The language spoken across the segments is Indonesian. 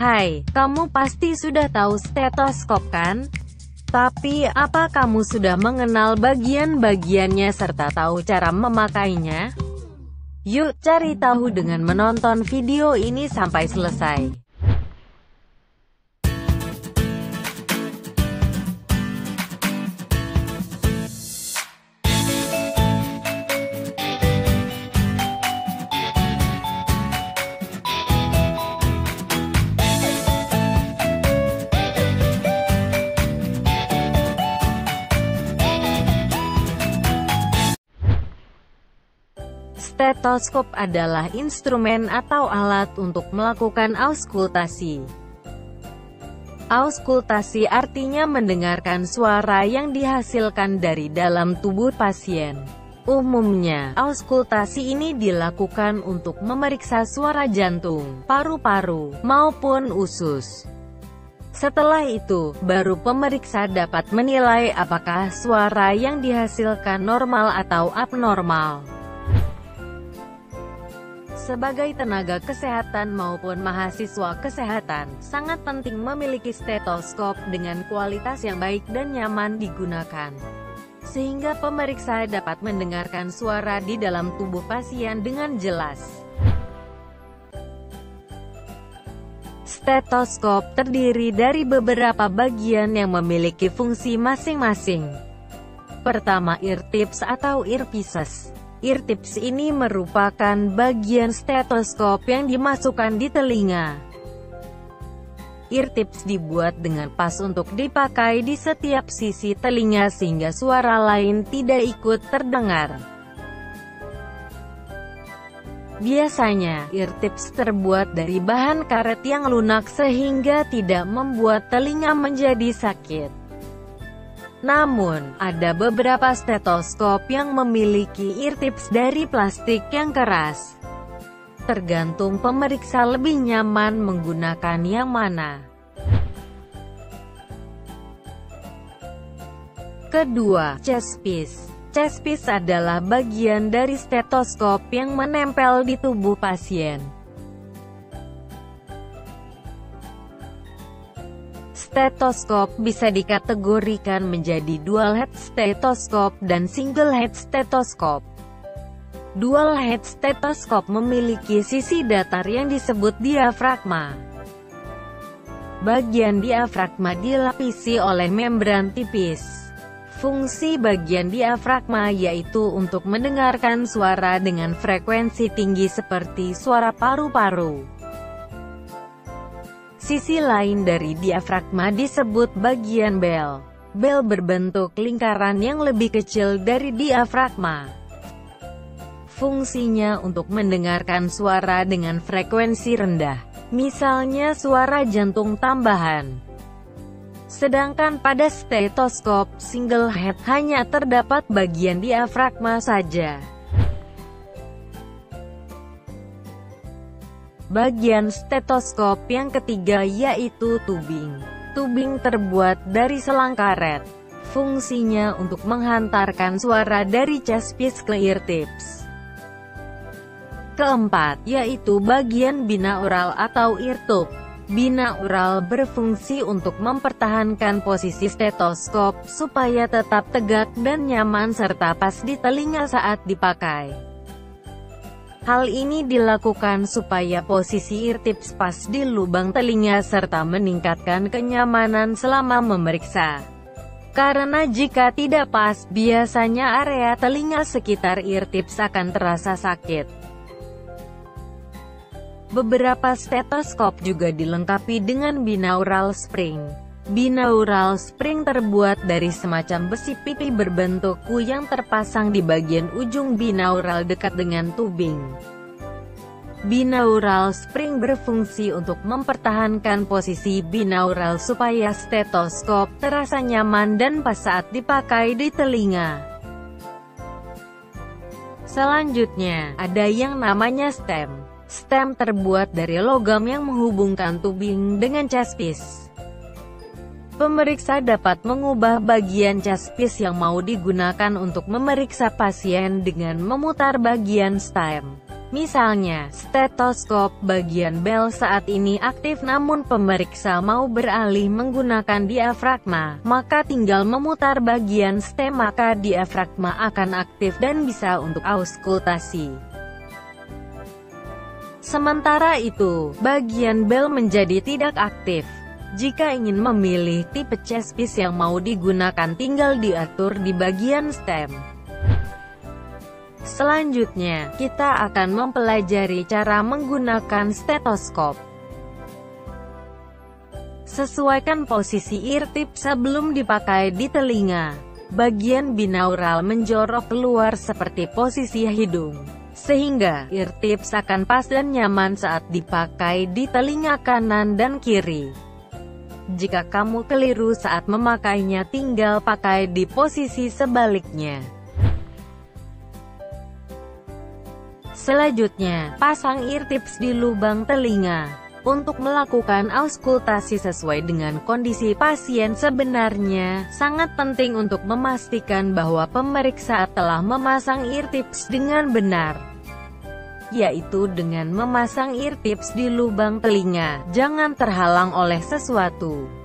Hai, kamu pasti sudah tahu stetoskop kan? Tapi, apa kamu sudah mengenal bagian-bagiannya serta tahu cara memakainya? Yuk cari tahu dengan menonton video ini sampai selesai. Stetoskop adalah instrumen atau alat untuk melakukan auskultasi. Auskultasi artinya mendengarkan suara yang dihasilkan dari dalam tubuh pasien. Umumnya, auskultasi ini dilakukan untuk memeriksa suara jantung, paru-paru, maupun usus. Setelah itu, baru pemeriksa dapat menilai apakah suara yang dihasilkan normal atau abnormal. Sebagai tenaga kesehatan maupun mahasiswa kesehatan, sangat penting memiliki stetoskop dengan kualitas yang baik dan nyaman digunakan. Sehingga pemeriksa dapat mendengarkan suara di dalam tubuh pasien dengan jelas. Stetoskop terdiri dari beberapa bagian yang memiliki fungsi masing-masing. Pertama ear tips atau earpieces. Ear tips ini merupakan bagian stetoskop yang dimasukkan di telinga. Ear tips dibuat dengan pas untuk dipakai di setiap sisi telinga sehingga suara lain tidak ikut terdengar. Biasanya, ear tips terbuat dari bahan karet yang lunak sehingga tidak membuat telinga menjadi sakit. Namun, ada beberapa stetoskop yang memiliki ear tips dari plastik yang keras. Tergantung pemeriksa lebih nyaman menggunakan yang mana. Kedua, chest piece. Chest piece adalah bagian dari stetoskop yang menempel di tubuh pasien. Stetoskop bisa dikategorikan menjadi dual head stetoskop dan single head stetoskop. Dual head stetoskop memiliki sisi datar yang disebut diafragma. Bagian diafragma dilapisi oleh membran tipis. Fungsi bagian diafragma yaitu untuk mendengarkan suara dengan frekuensi tinggi seperti suara paru-paru. Sisi lain dari diafragma disebut bagian bel. Bel berbentuk lingkaran yang lebih kecil dari diafragma. Fungsinya untuk mendengarkan suara dengan frekuensi rendah, misalnya suara jantung tambahan. Sedangkan pada stetoskop single head hanya terdapat bagian diafragma saja. Bagian stetoskop yang ketiga yaitu tubing. Tubing terbuat dari selang karet. Fungsinya untuk menghantarkan suara dari chest ear tips. Keempat, yaitu bagian binaural atau ear tube. Binaural berfungsi untuk mempertahankan posisi stetoskop supaya tetap tegak dan nyaman serta pas di telinga saat dipakai. Hal ini dilakukan supaya posisi ear tips pas di lubang telinga serta meningkatkan kenyamanan selama memeriksa. Karena jika tidak pas, biasanya area telinga sekitar ear tips akan terasa sakit. Beberapa stetoskop juga dilengkapi dengan binaural spring. Binaural spring terbuat dari semacam besi pipi berbentuk U yang terpasang di bagian ujung binaural dekat dengan tubing. Binaural spring berfungsi untuk mempertahankan posisi binaural supaya stetoskop terasa nyaman dan pas saat dipakai di telinga. Selanjutnya, ada yang namanya stem. Stem terbuat dari logam yang menghubungkan tubing dengan chassis. Pemeriksa dapat mengubah bagian caspis yang mau digunakan untuk memeriksa pasien dengan memutar bagian stem. Misalnya, stetoskop bagian bel saat ini aktif namun pemeriksa mau beralih menggunakan diafragma, maka tinggal memutar bagian stem maka diafragma akan aktif dan bisa untuk auskultasi. Sementara itu, bagian bel menjadi tidak aktif. Jika ingin memilih tipe chestpiece yang mau digunakan tinggal diatur di bagian stem. Selanjutnya, kita akan mempelajari cara menggunakan stetoskop. Sesuaikan posisi ear tip sebelum dipakai di telinga. Bagian binaural menjorok keluar seperti posisi hidung. Sehingga, ear tips akan pas dan nyaman saat dipakai di telinga kanan dan kiri. Jika kamu keliru saat memakainya tinggal pakai di posisi sebaliknya. Selanjutnya, pasang ear tips di lubang telinga. Untuk melakukan auskultasi sesuai dengan kondisi pasien sebenarnya, sangat penting untuk memastikan bahwa pemeriksa telah memasang ear tips dengan benar. Yaitu dengan memasang ear tips di lubang telinga, jangan terhalang oleh sesuatu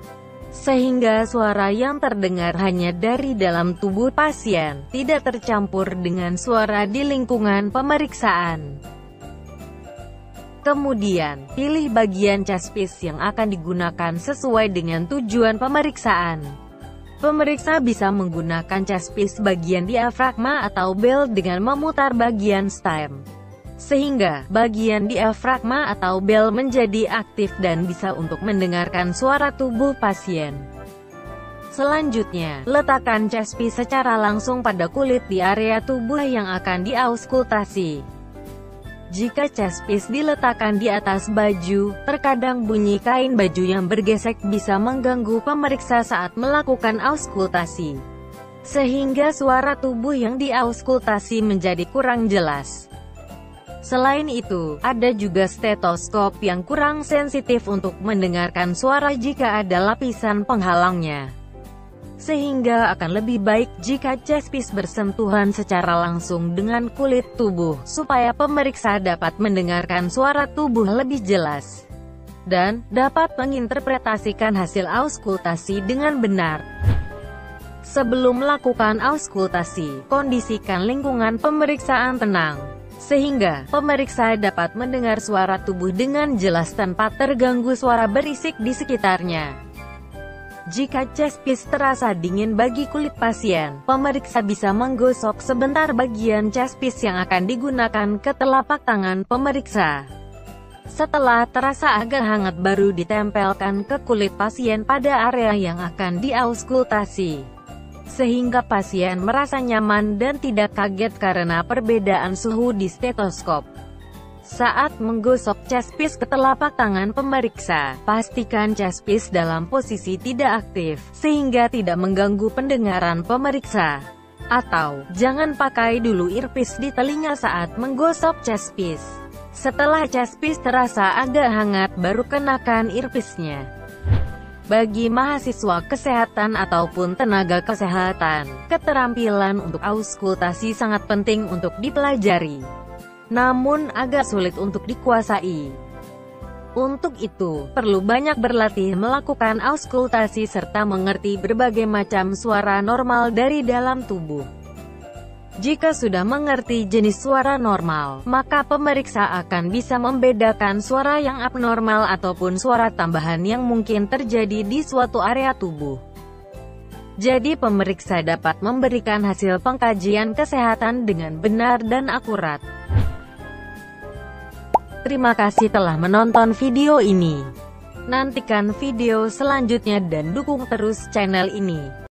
sehingga suara yang terdengar hanya dari dalam tubuh pasien, tidak tercampur dengan suara di lingkungan pemeriksaan. Kemudian, pilih bagian chestpiece yang akan digunakan sesuai dengan tujuan pemeriksaan. Pemeriksa bisa menggunakan chestpiece bagian diafragma atau bel dengan memutar bagian stem sehingga bagian diafragma atau bel menjadi aktif dan bisa untuk mendengarkan suara tubuh pasien. Selanjutnya, letakkan chestpiece secara langsung pada kulit di area tubuh yang akan diauskultasi. Jika chestpiece diletakkan di atas baju, terkadang bunyi kain baju yang bergesek bisa mengganggu pemeriksa saat melakukan auskultasi. Sehingga suara tubuh yang diauskultasi menjadi kurang jelas. Selain itu, ada juga stetoskop yang kurang sensitif untuk mendengarkan suara jika ada lapisan penghalangnya. Sehingga akan lebih baik jika chestpiece bersentuhan secara langsung dengan kulit tubuh, supaya pemeriksa dapat mendengarkan suara tubuh lebih jelas. Dan, dapat menginterpretasikan hasil auskultasi dengan benar. Sebelum melakukan auskultasi, kondisikan lingkungan pemeriksaan tenang sehingga pemeriksa dapat mendengar suara tubuh dengan jelas tanpa terganggu suara berisik di sekitarnya. Jika chest piece terasa dingin bagi kulit pasien, pemeriksa bisa menggosok sebentar bagian chest piece yang akan digunakan ke telapak tangan pemeriksa. Setelah terasa agak hangat baru ditempelkan ke kulit pasien pada area yang akan diauskultasi sehingga pasien merasa nyaman dan tidak kaget karena perbedaan suhu di stetoskop. Saat menggosok chestpiece ke telapak tangan pemeriksa, pastikan chestpiece dalam posisi tidak aktif, sehingga tidak mengganggu pendengaran pemeriksa. Atau, jangan pakai dulu earpiece di telinga saat menggosok chestpiece. Setelah chestpiece terasa agak hangat, baru kenakan earpiece-nya. Bagi mahasiswa kesehatan ataupun tenaga kesehatan, keterampilan untuk auskultasi sangat penting untuk dipelajari. Namun agak sulit untuk dikuasai. Untuk itu, perlu banyak berlatih melakukan auskultasi serta mengerti berbagai macam suara normal dari dalam tubuh. Jika sudah mengerti jenis suara normal, maka pemeriksa akan bisa membedakan suara yang abnormal ataupun suara tambahan yang mungkin terjadi di suatu area tubuh. Jadi pemeriksa dapat memberikan hasil pengkajian kesehatan dengan benar dan akurat. Terima kasih telah menonton video ini. Nantikan video selanjutnya dan dukung terus channel ini.